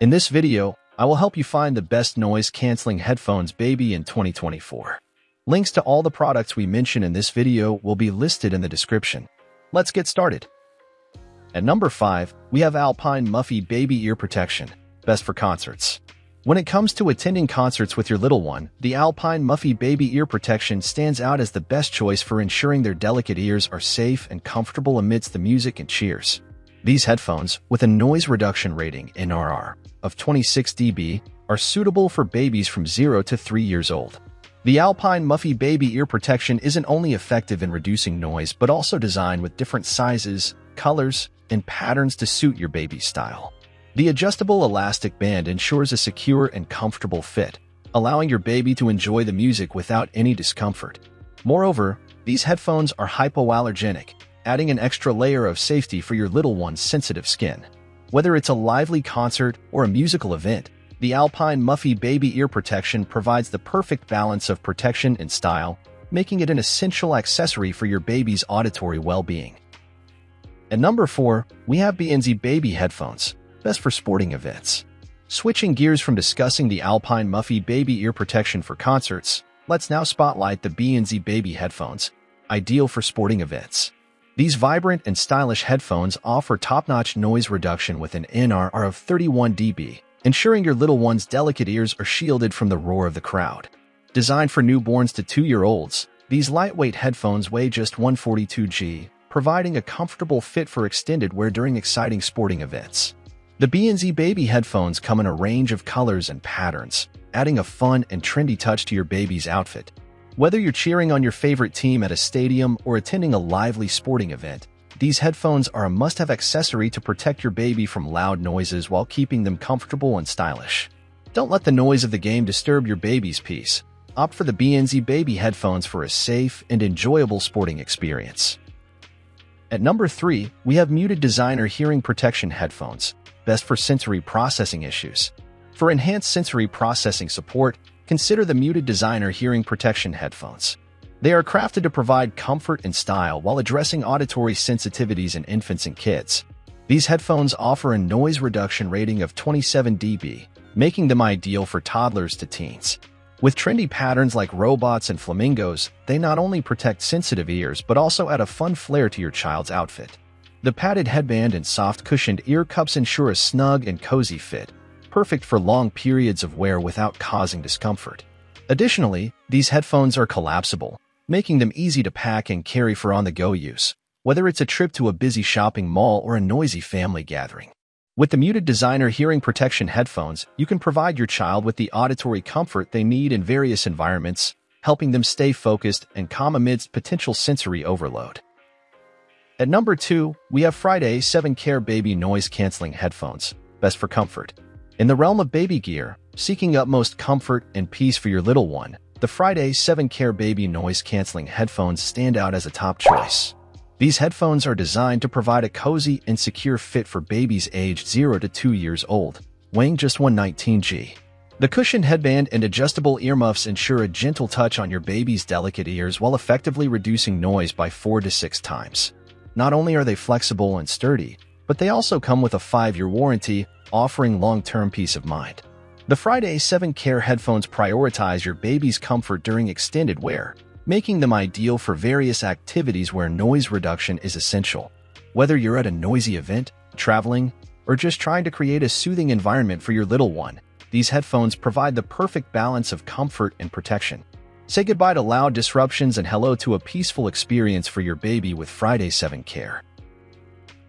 In this video, I will help you find the best noise-canceling headphones baby in 2024. Links to all the products we mention in this video will be listed in the description. Let's get started. At number 5, we have Alpine Muffy Baby Ear Protection, best for concerts. When it comes to attending concerts with your little one, the Alpine Muffy Baby Ear Protection stands out as the best choice for ensuring their delicate ears are safe and comfortable amidst the music and cheers. These headphones, with a noise reduction rating NRR of 26 dB, are suitable for babies from 0 to 3 years old. The Alpine Muffy Baby Ear Protection isn't only effective in reducing noise but also designed with different sizes, colors, and patterns to suit your baby's style. The adjustable elastic band ensures a secure and comfortable fit, allowing your baby to enjoy the music without any discomfort. Moreover, these headphones are hypoallergenic, adding an extra layer of safety for your little one's sensitive skin. Whether it's a lively concert or a musical event, the Alpine Muffy Baby Ear Protection provides the perfect balance of protection and style, making it an essential accessory for your baby's auditory well-being. At number 4, we have BANZ Baby Headphones best for sporting events. Switching gears from discussing the Alpine Muffy Baby Ear Protection for concerts, let's now spotlight the BANZ Baby headphones, ideal for sporting events. These vibrant and stylish headphones offer top-notch noise reduction with an NRR of 31 dB, ensuring your little one's delicate ears are shielded from the roar of the crowd. Designed for newborns to two-year-olds, these lightweight headphones weigh just 142 G, providing a comfortable fit for extended wear during exciting sporting events. The BANZ Baby headphones come in a range of colors and patterns, adding a fun and trendy touch to your baby's outfit. Whether you're cheering on your favorite team at a stadium or attending a lively sporting event, these headphones are a must-have accessory to protect your baby from loud noises while keeping them comfortable and stylish. Don't let the noise of the game disturb your baby's peace. Opt for the BANZ Baby headphones for a safe and enjoyable sporting experience. At number 3, we have Muted Designer Hearing Protection Headphones best for sensory processing issues. For enhanced sensory processing support, consider the Muted Designer Hearing Protection Headphones. They are crafted to provide comfort and style while addressing auditory sensitivities in infants and kids. These headphones offer a noise reduction rating of 27 dB, making them ideal for toddlers to teens. With trendy patterns like robots and flamingos, they not only protect sensitive ears but also add a fun flair to your child's outfit. The padded headband and soft cushioned ear cups ensure a snug and cozy fit, perfect for long periods of wear without causing discomfort. Additionally, these headphones are collapsible, making them easy to pack and carry for on-the-go use, whether it's a trip to a busy shopping mall or a noisy family gathering. With the Muted Designer Hearing Protection headphones, you can provide your child with the auditory comfort they need in various environments, helping them stay focused and calm amidst potential sensory overload. At number 2, we have Friday 7 Care Baby Noise Cancelling Headphones, best for comfort. In the realm of baby gear, seeking utmost comfort and peace for your little one, the Friday 7 Care Baby Noise Cancelling Headphones stand out as a top choice. These headphones are designed to provide a cozy and secure fit for babies aged 0 to 2 years old, weighing just 119G. The cushioned headband and adjustable earmuffs ensure a gentle touch on your baby's delicate ears while effectively reducing noise by 4 to 6 times. Not only are they flexible and sturdy, but they also come with a 5-year warranty, offering long-term peace of mind. The Friday 7 Care headphones prioritize your baby's comfort during extended wear, making them ideal for various activities where noise reduction is essential. Whether you're at a noisy event, traveling, or just trying to create a soothing environment for your little one, these headphones provide the perfect balance of comfort and protection. Say goodbye to loud disruptions and hello to a peaceful experience for your baby with Friday 7 Care.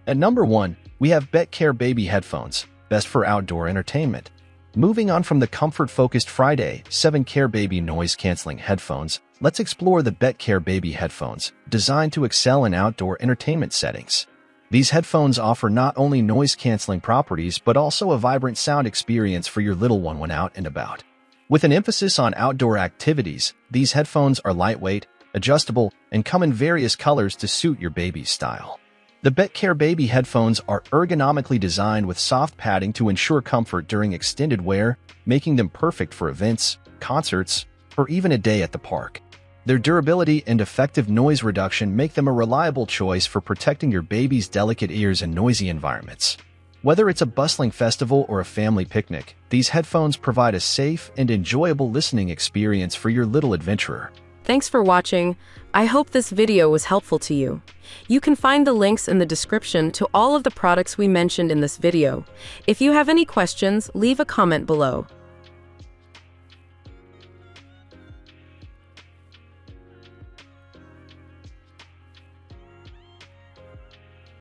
At number 1, we have BetCare Baby Headphones, best for outdoor entertainment. Moving on from the comfort-focused Friday 7 Care Baby noise-canceling headphones, let's explore the BetCare Baby headphones, designed to excel in outdoor entertainment settings. These headphones offer not only noise-canceling properties but also a vibrant sound experience for your little one when out and about. With an emphasis on outdoor activities, these headphones are lightweight, adjustable, and come in various colors to suit your baby's style. The BetCare Baby headphones are ergonomically designed with soft padding to ensure comfort during extended wear, making them perfect for events, concerts, or even a day at the park. Their durability and effective noise reduction make them a reliable choice for protecting your baby's delicate ears in noisy environments. Whether it's a bustling festival or a family picnic, these headphones provide a safe and enjoyable listening experience for your little adventurer. Thanks for watching. I hope this video was helpful to you. You can find the links in the description to all of the products we mentioned in this video. If you have any questions, leave a comment below.